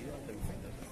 sociedad, la enfermedad.